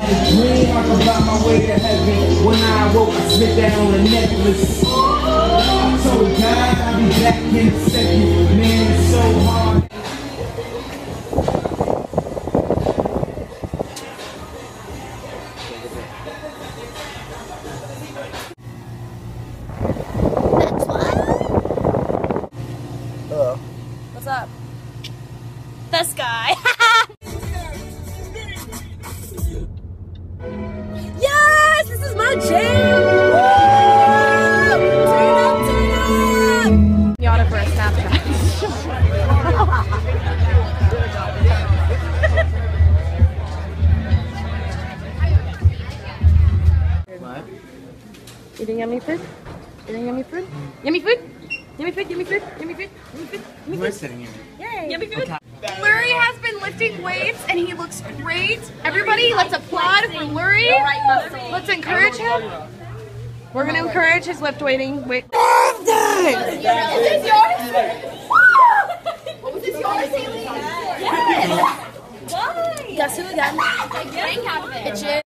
Dream I could buy my way to heaven. When I woke, I spit that on a necklace. I told God I'll be back in a second. Man, it's so hard. What's up? This guy. up. Yada for a Snapchat. Eating yummy food? Eating yummy food? Yummy food? Yummy food, yummy food, yummy food, yummy food, yummy food. We're sitting here. Yay. Yummy food. Lurie has been lifting weights and he looks great. Everybody, let's applaud for Lurie. Let's encourage him. We're gonna encourage his lift weighting. Wait. Is this yours? Was this yours, Haley? Yes. Why? Guess who again? Getting half of it.